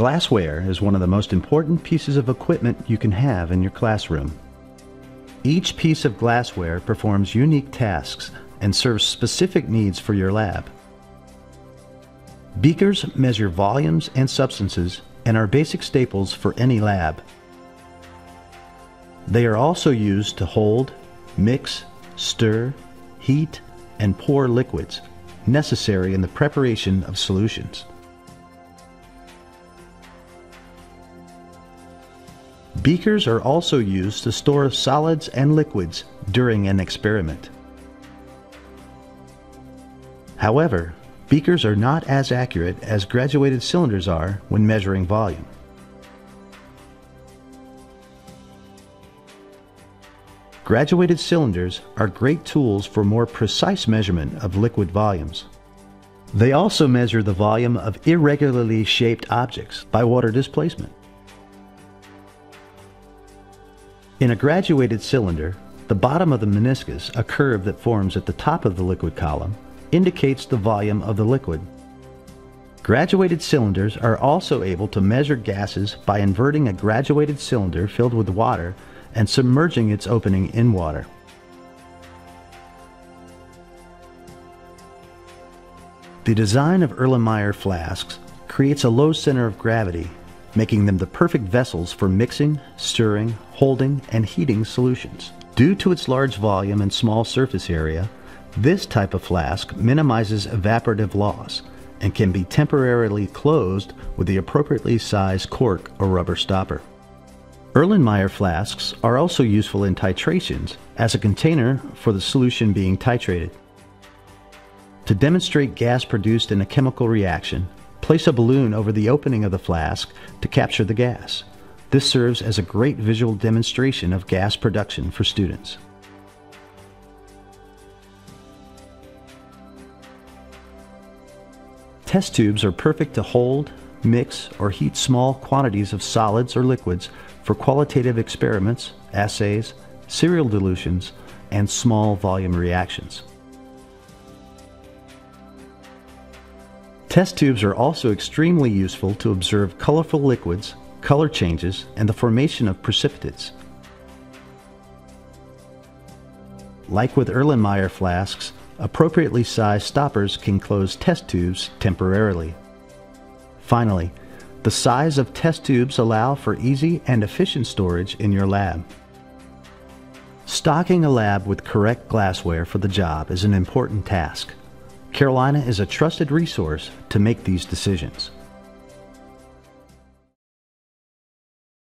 Glassware is one of the most important pieces of equipment you can have in your classroom. Each piece of glassware performs unique tasks and serves specific needs for your lab. Beakers measure volumes and substances and are basic staples for any lab. They are also used to hold, mix, stir, heat, and pour liquids necessary in the preparation of solutions. Beakers are also used to store solids and liquids during an experiment. However, beakers are not as accurate as graduated cylinders are when measuring volume. Graduated cylinders are great tools for more precise measurement of liquid volumes. They also measure the volume of irregularly shaped objects by water displacement. In a graduated cylinder, the bottom of the meniscus, a curve that forms at the top of the liquid column, indicates the volume of the liquid. Graduated cylinders are also able to measure gases by inverting a graduated cylinder filled with water and submerging its opening in water. The design of Erlenmeyer flasks creates a low center of gravity making them the perfect vessels for mixing, stirring, holding, and heating solutions. Due to its large volume and small surface area, this type of flask minimizes evaporative loss and can be temporarily closed with the appropriately sized cork or rubber stopper. Erlenmeyer flasks are also useful in titrations as a container for the solution being titrated. To demonstrate gas produced in a chemical reaction, Place a balloon over the opening of the flask to capture the gas. This serves as a great visual demonstration of gas production for students. Test tubes are perfect to hold, mix, or heat small quantities of solids or liquids for qualitative experiments, assays, serial dilutions, and small volume reactions. Test tubes are also extremely useful to observe colorful liquids, color changes, and the formation of precipitates. Like with Erlenmeyer flasks, appropriately sized stoppers can close test tubes temporarily. Finally, the size of test tubes allow for easy and efficient storage in your lab. Stocking a lab with correct glassware for the job is an important task. Carolina is a trusted resource to make these decisions.